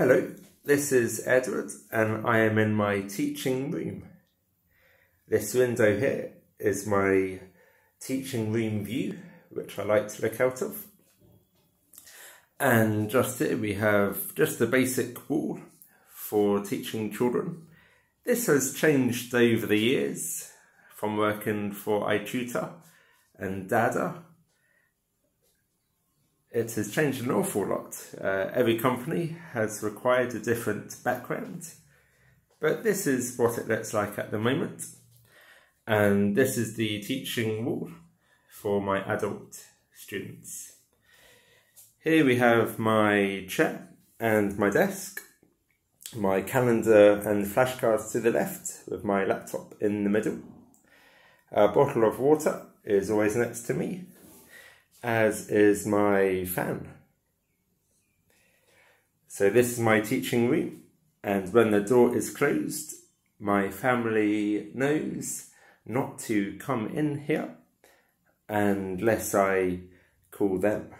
Hello, this is Edward and I am in my teaching room. This window here is my teaching room view, which I like to look out of. And just here we have just the basic wall for teaching children. This has changed over the years from working for iTutor and Dada it has changed an awful lot. Uh, every company has required a different background, but this is what it looks like at the moment. And this is the teaching wall for my adult students. Here we have my chair and my desk, my calendar and flashcards to the left with my laptop in the middle. A bottle of water is always next to me as is my fan. So this is my teaching room and when the door is closed, my family knows not to come in here unless I call them.